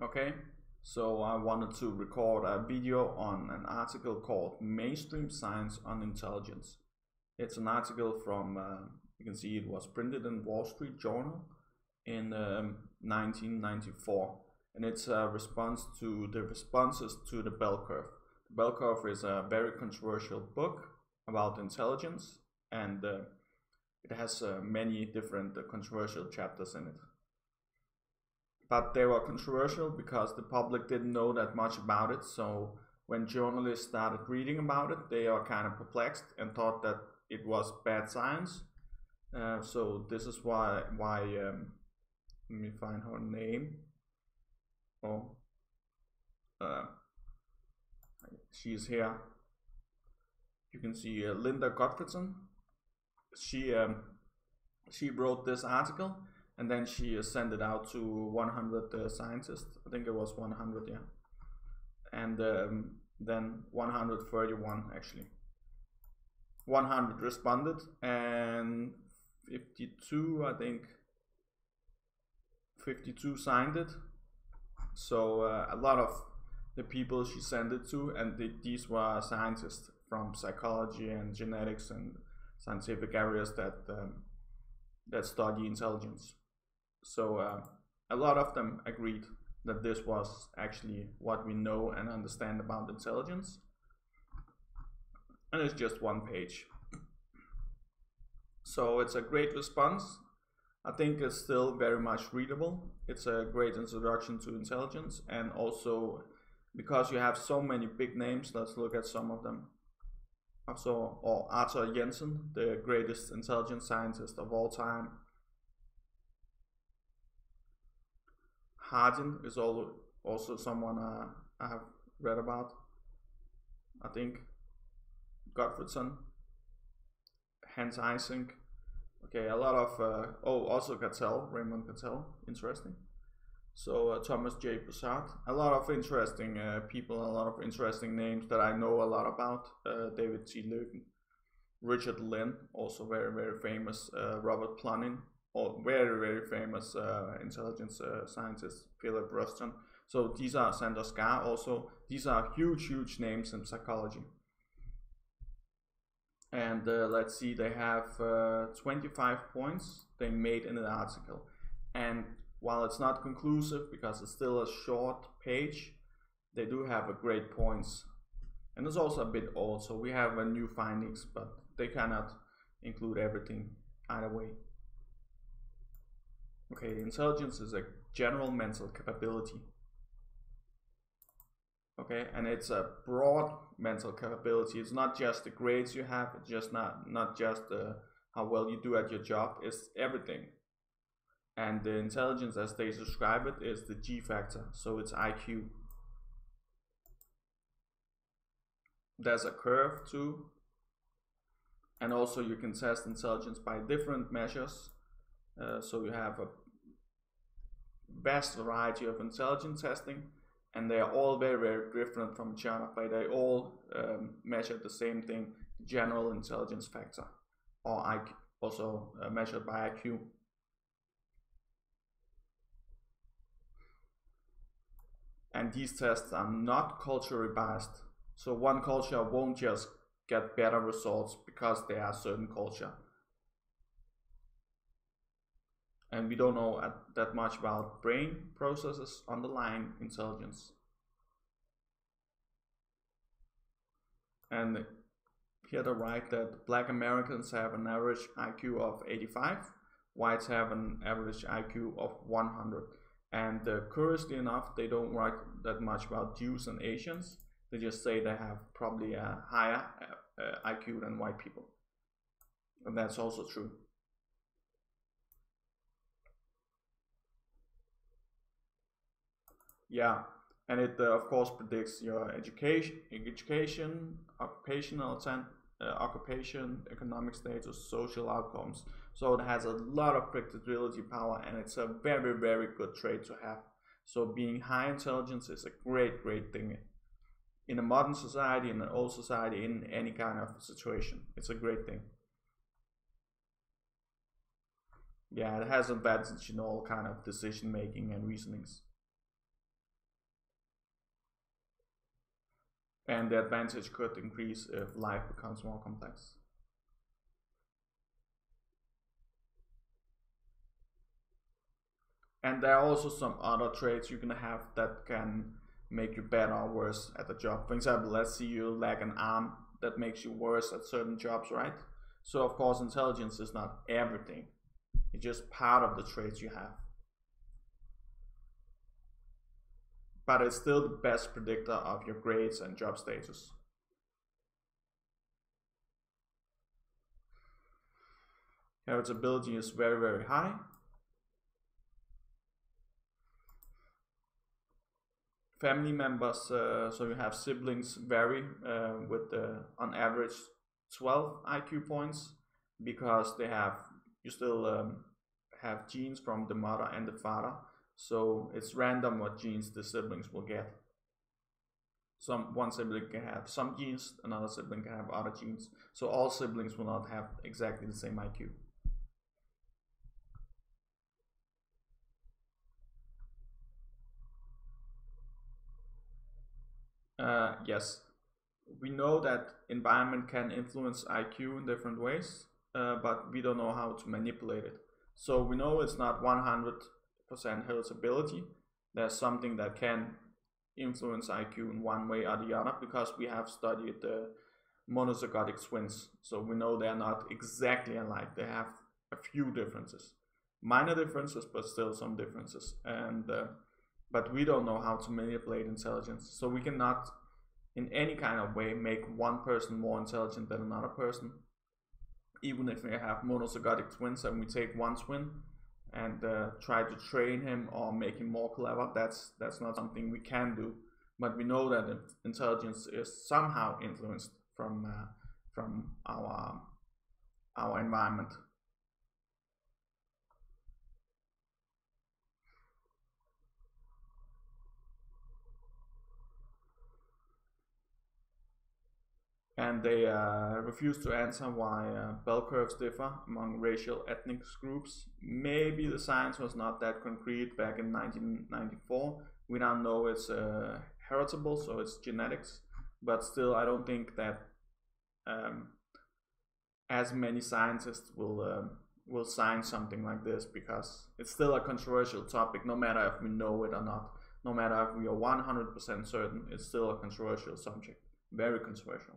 Okay, so I wanted to record a video on an article called Mainstream Science on Intelligence. It's an article from, uh, you can see it was printed in Wall Street Journal in um, 1994 and it's a response to the responses to the bell curve. The bell curve is a very controversial book about intelligence and uh, it has uh, many different controversial chapters in it. But they were controversial because the public didn't know that much about it. So when journalists started reading about it, they are kind of perplexed and thought that it was bad science. Uh, so this is why why um, let me find her name. Oh, uh, she is here. You can see uh, Linda Gottfredson. She um, she wrote this article and then she sent it out to 100 uh, scientists. I think it was 100, yeah, and um, then 131 actually. 100 responded and 52, I think, 52 signed it. So uh, a lot of the people she sent it to, and the, these were scientists from psychology and genetics and scientific areas that um, that study intelligence. So uh, a lot of them agreed that this was actually what we know and understand about intelligence. And it's just one page. So it's a great response. I think it's still very much readable. It's a great introduction to intelligence and also because you have so many big names, let's look at some of them. So, or Arthur Jensen, the greatest intelligence scientist of all time, Harding is also someone uh, I have read about. I think Gottfredson, Hans Eysenck. Okay, a lot of uh, oh also Cattell, Raymond Cattell, interesting. So uh, Thomas J. Bouchard, a lot of interesting uh, people, a lot of interesting names that I know a lot about. Uh, David T. Lykken, Richard Lynn, also very very famous. Uh, Robert Plomin, very very famous uh, intelligence uh, scientist Philip Rushton. So these are Sandra Scarr also. These are huge huge names in psychology. And uh, let's see, they have uh, 25 points they made in the article. And while it's not conclusive because it's still a short page, they do have a great points. And it's also a bit old, so we have a new findings, but they cannot include everything either way. Okay, intelligence is a general mental capability. Okay, and it's a broad mental capability. It's not just the grades you have, it's just not not just uh, how well you do at your job, it's everything. And the intelligence as they describe it is the G factor, so it's IQ. There's a curve too. And also you can test intelligence by different measures uh, so you have a vast variety of intelligence testing and they are all very very different from each other but they all um, measure the same thing general intelligence factor or IQ, also uh, measured by IQ and these tests are not culturally biased. So one culture won't just get better results because they are a certain culture and we don't know that much about brain processes underlying intelligence. And here they write that black Americans have an average IQ of 85, whites have an average IQ of 100. And uh, curiously enough, they don't write that much about Jews and Asians. They just say they have probably a higher uh, uh IQ than white people. And that's also true. Yeah, and it uh, of course predicts your education, education, occupational uh, occupation, economic status, social outcomes. So it has a lot of predictability power, and it's a very very good trait to have. So being high intelligence is a great great thing in a modern society, in an old society, in any kind of situation. It's a great thing. Yeah, it has advantage in all kind of decision making and reasonings. And the advantage could increase if life becomes more complex. And there are also some other traits you can have that can make you better or worse at the job. For example, let's say you lack an arm that makes you worse at certain jobs, right? So of course, intelligence is not everything. It's just part of the traits you have. But it's still the best predictor of your grades and job status. Heritability is very, very high. family members, uh, so you have siblings vary uh, with uh, on average 12 IQ points because they have you still um, have genes from the mother and the father. So it's random what genes the siblings will get. Some one sibling can have some genes, another sibling can have other genes. So all siblings will not have exactly the same IQ. Uh, yes, we know that environment can influence IQ in different ways, uh, but we don't know how to manipulate it. So we know it's not 100% heritability. There's something that can influence IQ in one way or the other because we have studied the monozygotic twins. So we know they're not exactly alike. They have a few differences, minor differences, but still some differences. And uh, but we don't know how to manipulate intelligence. So we cannot, in any kind of way, make one person more intelligent than another person. Even if we have monozygotic twins and we take one twin and uh, try to train him or make him more clever, that's that's not something we can do. But we know that intelligence is somehow influenced from uh, from our our environment. And they uh, refuse to answer why uh, bell curves differ among racial ethnic groups. Maybe the science was not that concrete back in 1994. We now know it's uh, heritable, so it's genetics, but still, I don't think that um, as many scientists will um, will sign something like this because it's still a controversial topic, no matter if we know it or not. No matter if we are 100% certain, it's still a controversial subject, very controversial.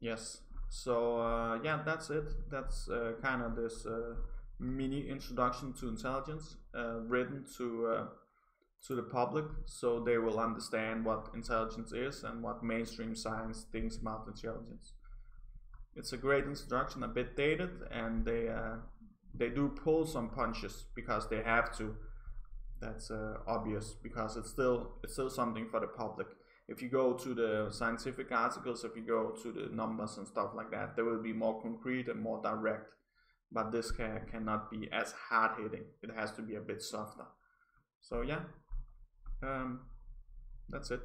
Yes. So uh, yeah, that's it. That's uh, kind of this uh, mini introduction to intelligence, uh, written to uh, to the public, so they will understand what intelligence is and what mainstream science thinks about intelligence. It's a great introduction, a bit dated, and they uh, they do pull some punches because they have to. That's obvious because it's still it's still something for the public if you go to the scientific articles, if you go to the numbers and stuff like that, they will be more concrete and more direct. But this can, cannot be as hard hitting. It has to be a bit softer. So yeah, um, that's it.